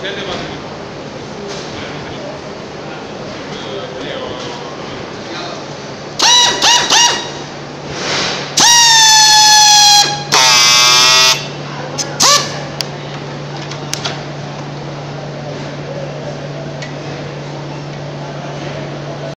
Sete bakın.